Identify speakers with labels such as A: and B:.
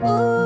A: Ooh.